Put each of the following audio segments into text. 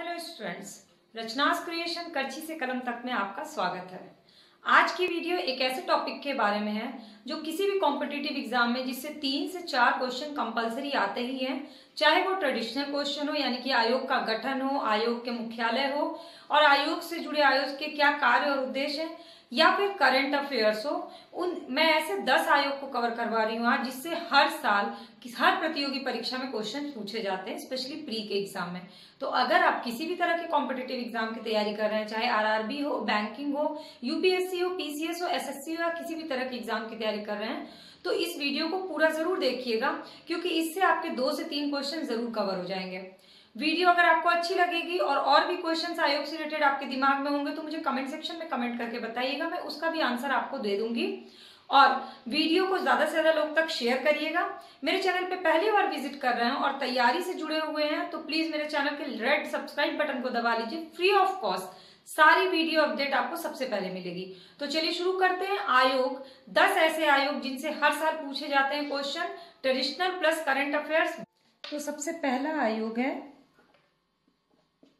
Hello students रचनास creation करछी से कलम तक में आपका स्वागत है। आज की वीडियो एक ऐसे टॉपिक के बारे में है, जो किसी भी कॉम्पिटिटिव एग्ज़ाम में जिससे तीन से चार क्वेश्चन कंपलसरी आते ही हैं, चाहे वो ट्रेडिशनल क्वेश्चन हो, यानी कि आयोग का गठन हो, आयोग के मुख्यालय हो, और आयोग से जुड़े आयोग के क्या कार्य और उद्देश्य है या फिर करंट अफेयर्स हो, उन, मैं ऐसे दस आयोग को कवर करवा रही हूँ आज, जिससे हर साल हर प्रतियोगी परीक्षा में क्वेश्चन पूछे जाते हैं स्पेशली प्री के एग्ज़ाम में। तो अगर आप किसी भी तरह के कॉम्पिटेटिव एग्ज़ाम की तैयारी कर रहे हैं, चाहे आरआरबी हो बैंकिंग हो यूपीएससी हो पीसीएस हो एसएससी हो, या किसी भी तरह की एग्ज़ाम की तैयारी कर रहे हैं तो इस वीडियो को पूरा ज़रूर देखिएगा, क्योंकि इससे आपके दो से तीन क्वेश्चन ज़रूर कवर हो जाएँगे। वीडियो अगर आपको अच्छी लगेगी और और भी क्वेश्चंस आयोग से रिलेटेड आपके दिमाग में होंगे तो मुझे कमेंट सेक्शन में कमेंट करके बताइएगा, मैं उसका भी आंसर आपको दे दूँगी। और वीडियो को ज़्यादा से ज़्यादा लोग तक शेयर करिएगा। मेरे चैनल पे पहली बार विज़िट कर रहे हैं और तैयारी से जुड़े हुए हैं तो प्लीज़ मेरे चैनल के रेड सब्सक्राइब बटन को दबा लीजिए। फ्री ऑफ़ कॉस्ट सारी वीडियो अपडेट आपको सबसे पहले मिलेगी। तो चलिए शुरू करते हैं। आयोग, दस ऐसे आयोग जिनसे हर साल पूछे जाते हैं question traditional plus current affairs तो सबसे पहला आयोग है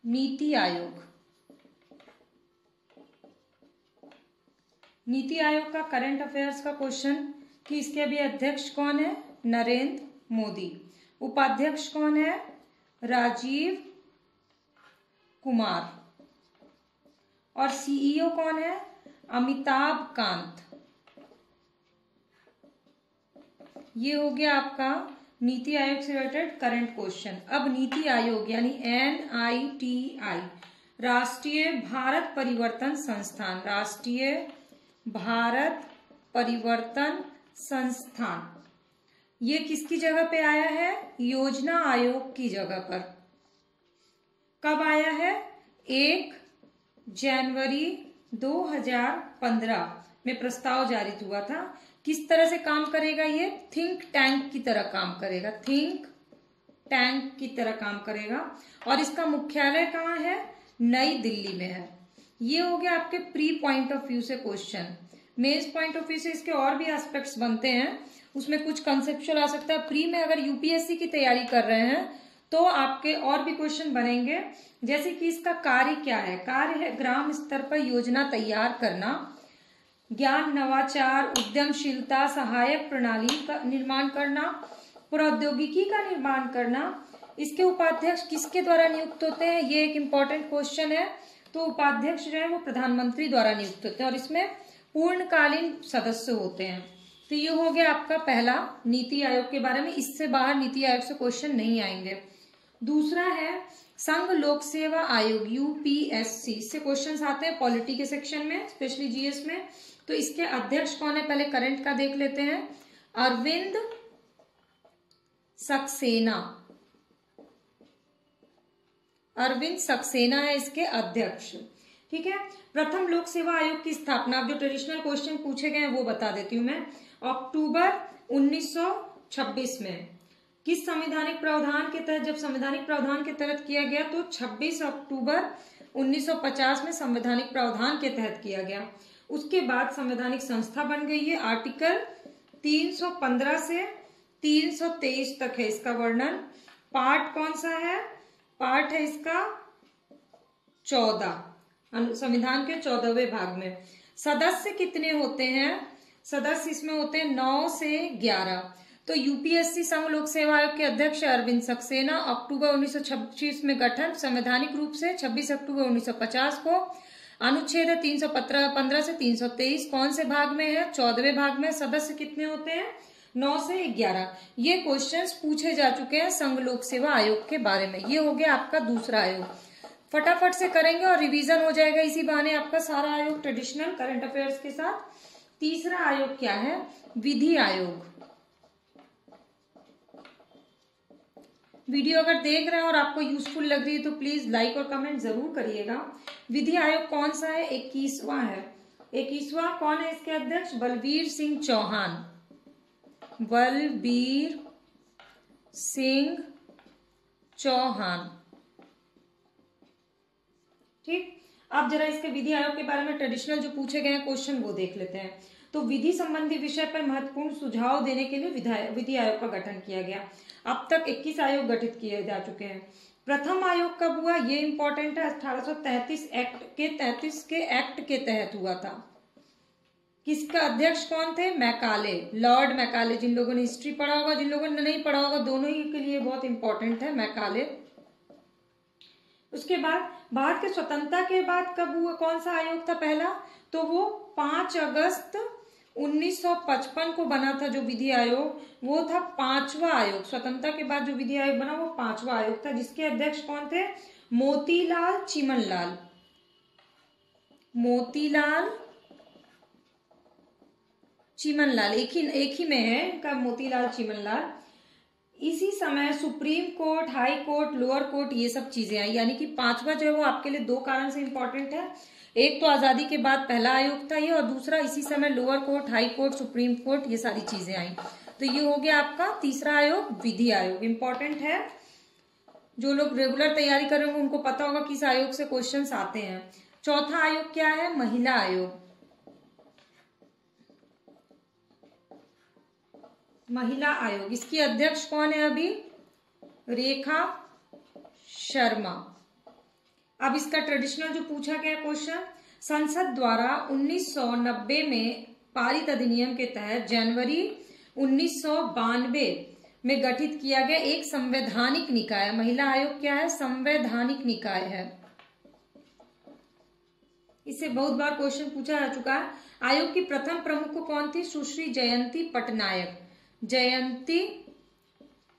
नीति आयोग। नीति आयोग का करंट अफेयर्स का क्वेश्चन कि इसके अभी अध्यक्ष कौन है? नरेंद्र मोदी। उपाध्यक्ष कौन है? राजीव कुमार। और सीईओ कौन है? अमिताभ कांत। ये हो गया आपका नीति आयोग से रिलेटेड करंट क्वेश्चन अब नीति आयोग, यानी एन आई टी आई राष्ट्रीय भारत परिवर्तन संस्थान, राष्ट्रीय भारत परिवर्तन संस्थान। ये किसकी जगह पे आया है? योजना आयोग की जगह पर। कब आया है? एक जनवरी 2015 में प्रस्ताव जारी हुआ था। किस तरह से काम करेगा ये? थिंक टैंक की तरह काम करेगा। थिंक टैंक की तरह काम करेगा। और इसका मुख्यालय कहाँ है? नई दिल्ली में है। ये हो गया आपके प्री पॉइंट ऑफ़ व्यू से question mains point of view से इसके और भी एस्पेक्ट्स बनते हैं। उसमें कुछ कंसेप्चुअल आ सकता है। प्री में अगर यूपीएससी की तैयारी कर रहे हैं तो आपके और भी क्वेश्चन बनेंगे। जैसे कि इसका कार्य क्या है? कार्य है ग्राम स्तर पर योजना तैयार करना। ज्ञान, नवाचार, उद्यमशीलता, सहायक प्रणाली का निर्माण करना, प्रौद्योगिकी का निर्माण करना, इसके उपाध्यक्ष किसके द्वारा नियुक्त होते हैं? ये एक इंपॉर्टेंट क्वेश्चन है। तो उपाध्यक्ष जो है, वो प्रधानमंत्री द्वारा नियुक्त होते हैं और इसमें पूर्णकालीन सदस्य होते हैं। तो ये हो गया आपका पहला नीति आयोग के बारे में। इससे बाहर नीति आयोग से क्वेश्चन नहीं आएँगे। दूसरा है, संघ लोक सेवा आयोग यूपीएससी इससे क्वेश्चन आते हैं पॉलिटी के सेक्शन में स्पेशली जीएस में। तो इसके अध्यक्ष कौन है? पहले करंट का देख लेते हैं। अरविंद सक्सेना। अरविंद सक्सेना है इसके अध्यक्ष। ठीक है? प्रथम लोक सेवा आयोग की स्थापना। जो ट्रेडिशनल क्वेश्चन पूछे गए हैं, वो बता देती हूँ मैं। अक्टूबर 1926 में। किस संवैधानिक प्रावधान के तहत, जब संवैधानिक प्रावधान के तहत किया गया तो 26 अक्टूबर 1950 में संवैधानिक प्रावधान के तहत किया गया। उसके बाद संवैधानिक संस्था बन गई है, आर्टिकल 315 से 323 तक है इसका वर्णन। पार्ट कौन सा है? पार्ट है इसका चौदह। संविधान के चौदहवें भाग में। सदस्य कितने होते हैं? सदस्य इसमें होते हैं नौ से ग्यारह। तो यूपीएससी संघ लोक सेवा आयोग के अध्यक्ष अरविंद सक्सेना अक्टूबर 1926 में गठन, संवैधानिक रूप से 26 अक्टूबर 1950 को अनुच्छेद तीन सौ पंद्रह से तीन सौ तेईस कौन से भाग में है? चौदहवें भाग में सदस्य कितने होते हैं? नौ से ग्यारह। ये क्वेश्चंस पूछे जा चुके हैं संघ लोक सेवा आयोग के बारे में। ये हो गया आपका दूसरा आयोग। फटाफट से करेंगे और रिवीजन हो जाएगा इसी बहाने आपका सारा आयोग ट्रेडिशनल करंट अफेयर्स के साथ। तीसरा आयोग क्या है? विधि आयोग। वीडियो अगर देख रहे हैं और आपको यूजफुल लग रही है तो प्लीज़ लाइक और कमेंट ज़रूर करिएगा। विधि आयोग कौन सा है? इक्कीसवा है। इक्कीसवा कौन है इसके अध्यक्ष? बलबीर सिंह चौहान। बलबीर सिंह चौहान। ठीक? अब जरा इसके विधि आयोग के बारे में ट्रेडिशनल जो पूछे गए हैं क्वेश्चन वो देख लेते हैं। तो विधि संबंधी विषय पर महत्वपूर्ण सुझाव देने के लिए विधि आयोग का गठन किया गया। अब तक 21 आयोग गठित किए जा चुके हैं। प्रथम आयोग कब हुआ? ये इंपॉर्टेंट है। 1833 एक्ट के 33 के एक्ट के तहत हुआ था। किसका अध्यक्ष कौन थे? मैकाले। लॉर्ड मैकाले, जिन लोगों ने हिस्ट्री पढ़ा होगा, जिन लोगों ने नहीं पढ़ा होगा, दोनों ही के लिए बहुत इंपॉर्टेंट है, मैकाले। उसके बाद, भारत के स्वतंत्रता के बाद कब हुआ? कौन सा आयोग था पहला? तो वो पाँच अगस्त 1955 को बना था जो विधि आयोग, वो था पांचवा आयोग। स्वतंत्रता के बाद जो विधि आयोग बना, वो पांचवा आयोग था, जिसके अध्यक्ष कौन थे? मोतीलाल चिमनलाल। मोतीलाल चिमनलाल, एक ही एक ही में है, का मोतीलाल चिमनलाल। इसी समय supreme court, high court, lower court, ये सब चीज़ें आई। यानी कि पांचवा जो है, वो आपके लिए दो कारण से इंपॉर्टेंट है। एक तो आज़ादी के बाद पहला आयोग था ये, और दूसरा इसी समय lower court high court supreme court ये सारी चीज़ें आई। तो ये हो गया आपका तीसरा आयोग, विधि आयोग। इंपॉर्टेंट है, जो लोग रेगुलर तैयारी करेंगे उनको पता होगा किस आयोग से क्वेश्चन आते हैं। चौथा आयोग क्या है? महिला आयोग। महिला आयोग। इसकी अध्यक्ष कौन है अभी? रेखा शर्मा। अब इसका ट्रेडिशनल जो पूछा गया क्वेश्चन संसद द्वारा 1990 में पारित अधिनियम के तहत जनवरी उन्नीस सौ बानबे में गठित किया गया एक संवैधानिक निकाय, महिला आयोग क्या है? संवैधानिक निकाय है। इसे बहुत बार क्वेश्चन पूछा जा चुका है। आयोग की प्रथम प्रमुख को कौन थी? सुश्री जयंती पटनायक। जयंती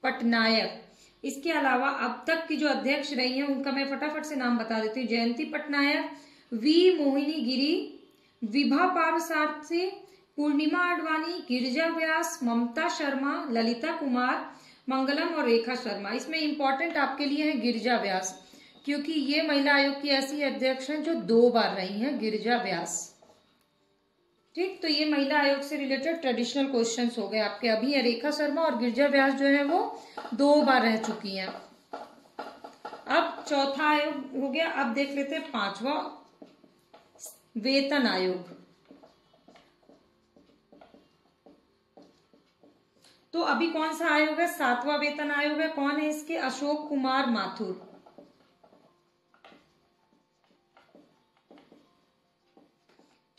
पटनायक। इसके अलावा अब तक की जो अध्यक्ष रही हैं, उनका मैं फटाफट से नाम बता देती हूँ। जयंती पटनायक, वी मोहिनी गिरी विभा पारसार्थी पूर्णिमा आडवाणी, गिरिजा व्यास, ममता शर्मा, ललिता कुमार, मंगलम और रेखा शर्मा। इसमें इंपॉर्टेंट आपके लिए है गिरिजा व्यास, क्योंकि ये महिला आयोग की ऐसी अध्यक्ष हैं जो दो बार रही हैं, गिरिजा व्यास। ठीक तो ये महिला आयोग से रिलेटेड ट्रेडिशनल क्वेश्चंस हो गए आपके। अभी रेखा शर्मा और गिरजा व्यास जो है वो दो बार रह चुकी हैं। अब चौथा आयोग हो गया, अब देख लेते हैं पांचवा। वेतन आयोग। तो अभी कौन सा आयोग है? सातवां वेतन आयोग है। कौन है इसके? अशोक कुमार माथुर।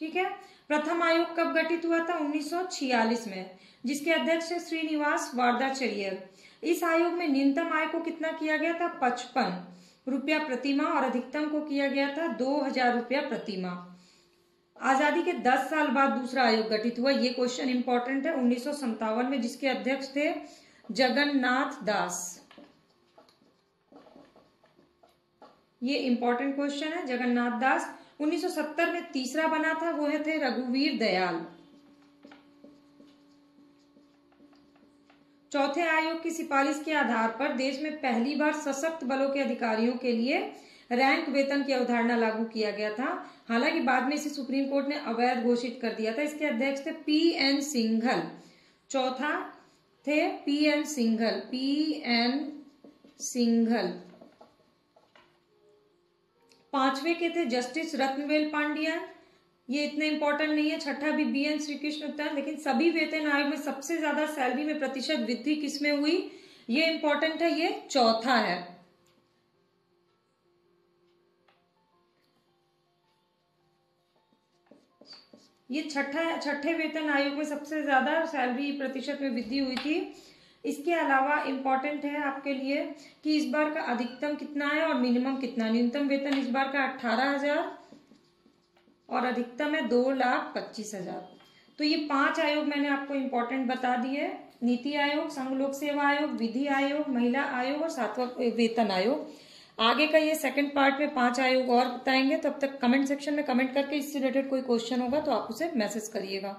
ठीक है? प्रथम आयोग कब गठित हुआ था? 1946 में, जिसके अध्यक्ष है श्रीनिवास वारदाचर्य। इस आयोग में न्यूनतम आय को कितना किया गया था? पचपन रुपया प्रतिमा और अधिकतम को किया गया था दो हज़ार रुपया प्रतिमा। आज़ादी के 10 साल बाद दूसरा आयोग गठित हुआ। ये क्वेश्चन इंपॉर्टेंट है। उन्नीस में जिसके अध्यक्ष थे जगन्नाथ दास। ये इंपॉर्टेंट क्वेश्चन है। जगन्नाथ दास 1970 में तीसरा बना था, वो है थे रघुवीर दयाल। चौथे आयोग की सिफारिश के आधार पर देश में पहली बार सशक्त बलों के अधिकारियों के लिए रैंक वेतन की अवधारणा लागू किया गया था। हालाँकि बाद में इसे सुप्रीम कोर्ट ने अवैध घोषित कर दिया था। इसके अध्यक्ष थे पी एन सिंघल। चौथा थे P N Singhal, P N Singhal. पांचवे के थे जस्टिस रत्नवेल पांड्या। ये इतने इंपॉर्टेंट नहीं है। छठा भी बी एन श्री कृष्ण उत्तर लेकिन सभी वेतन आयोग में सबसे ज़्यादा सैलरी में प्रतिशत वृद्धि किसमें हुई? ये इंपॉर्टेंट है, ये चौथा है। ये छठा, छठे वेतन आयोग में सबसे ज़्यादा सैलरी प्रतिशत में वृद्धि हुई थी। इसके अलावा इंपॉर्टेंट है आपके लिए कि इस बार का अधिकतम कितना है और मिनिमम कितना? न्यूनतम वेतन इस बार का अट्ठारह हज़ार और अधिकतम है दो लाख पच्चीस हज़ार। तो ये पाँच आयोग मैंने आपको इम्पोर्टेंट बता दिए। नीति आयोग, संघ लोक सेवा आयोग, विधि आयोग, महिला आयोग और सातवा वेतन आयोग। आगे का ये सेकंड पार्ट में पाँच आयोग और बताएँगे तब तक कमेंट सेक्शन में कमेंट करके इससे रिलेटेड कोई क्वेश्चन होगा तो आप उसे मैसेज करिएगा।